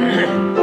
Mm-hmm.